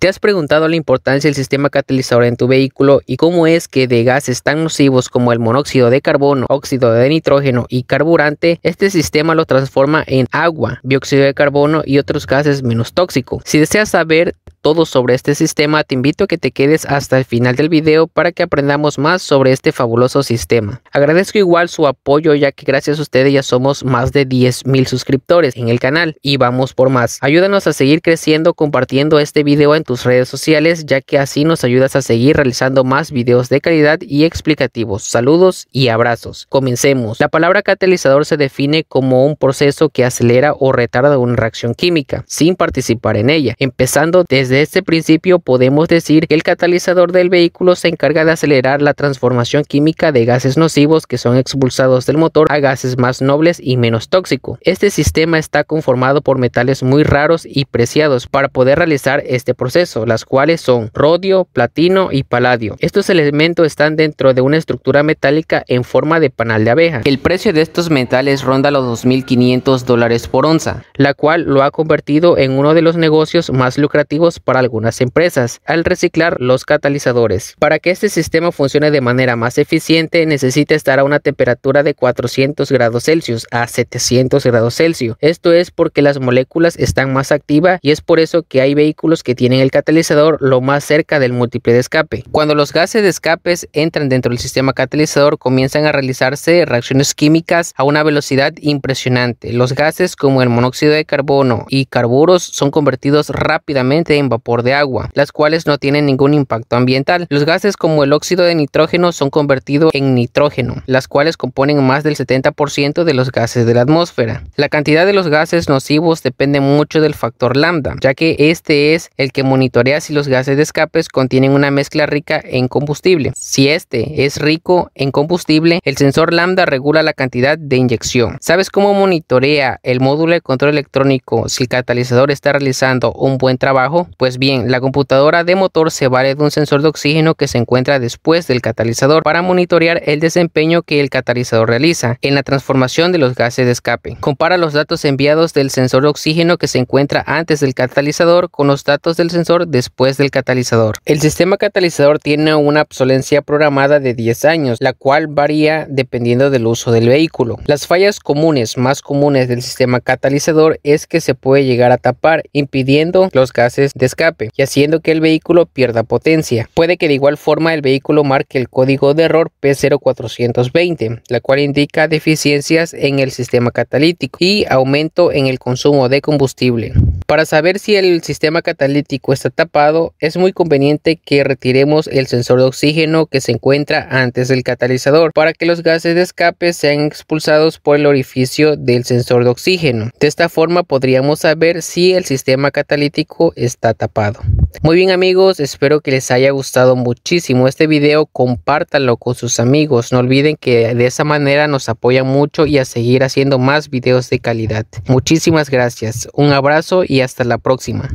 ¿Te has preguntado la importancia del sistema catalizador en tu vehículo y cómo es que de gases tan nocivos como el monóxido de carbono, óxido de nitrógeno y carburante, este sistema lo transforma en agua, dióxido de carbono y otros gases menos tóxicos? Si deseas saber todo sobre este sistema, te invito a que te quedes hasta el final del video para que aprendamos más sobre este fabuloso sistema. Agradezco igual su apoyo ya que gracias a ustedes ya somos más de 10 mil suscriptores en el canal y vamos por más. Ayúdanos a seguir creciendo compartiendo este video en tus redes sociales ya que así nos ayudas a seguir realizando más videos de calidad y explicativos. Saludos y abrazos. Comencemos. La palabra catalizador se define como un proceso que acelera o retarda una reacción química sin participar en ella, empezando desde desde este principio podemos decir que el catalizador del vehículo se encarga de acelerar la transformación química de gases nocivos que son expulsados del motor a gases más nobles y menos tóxicos. Este sistema está conformado por metales muy raros y preciados para poder realizar este proceso, las cuales son rodio, platino y paladio. Estos elementos están dentro de una estructura metálica en forma de panal de abeja. El precio de estos metales ronda los 2.500 dólares por onza, la cual lo ha convertido en uno de los negocios más lucrativos para algunas empresas al reciclar los catalizadores. Para que este sistema funcione de manera más eficiente necesita estar a una temperatura de 400 grados Celsius a 700 grados Celsius. Esto es porque las moléculas están más activas y es por eso que hay vehículos que tienen el catalizador lo más cerca del múltiple de escape. Cuando los gases de escapes entran dentro del sistema catalizador comienzan a realizarse reacciones químicas a una velocidad impresionante. Los gases como el monóxido de carbono y carburos son convertidos rápidamente en vapor de agua, las cuales no tienen ningún impacto ambiental. Los gases como el óxido de nitrógeno son convertidos en nitrógeno, las cuales componen más del 70% de los gases de la atmósfera. La cantidad de los gases nocivos depende mucho del factor lambda, ya que este es el que monitorea si los gases de escapes contienen una mezcla rica en combustible. Si este es rico en combustible, el sensor lambda regula la cantidad de inyección. ¿Sabes cómo monitorea el módulo de control electrónico si el catalizador está realizando un buen trabajo? Pues bien, la computadora de motor se vale de un sensor de oxígeno que se encuentra después del catalizador para monitorear el desempeño que el catalizador realiza en la transformación de los gases de escape. Compara los datos enviados del sensor de oxígeno que se encuentra antes del catalizador con los datos del sensor después del catalizador. El sistema catalizador tiene una obsolencia programada de 10 años, la cual varía dependiendo del uso del vehículo. Las fallas comunes más comunes del sistema catalizador es que se puede llegar a tapar impidiendo los gases de escape y haciendo que el vehículo pierda potencia. Puede que de igual forma el vehículo marque el código de error P0420, la cual indica deficiencias en el sistema catalítico y aumento en el consumo de combustible. Para saber si el sistema catalítico está tapado, es muy conveniente que retiremos el sensor de oxígeno que se encuentra antes del catalizador para que los gases de escape sean expulsados por el orificio del sensor de oxígeno. De esta forma podríamos saber si el sistema catalítico está tapado. Muy bien amigos, espero que les haya gustado muchísimo este video, compártanlo con sus amigos, no olviden que de esa manera nos apoyan mucho y a seguir haciendo más videos de calidad. Muchísimas gracias, un abrazo y hasta la próxima.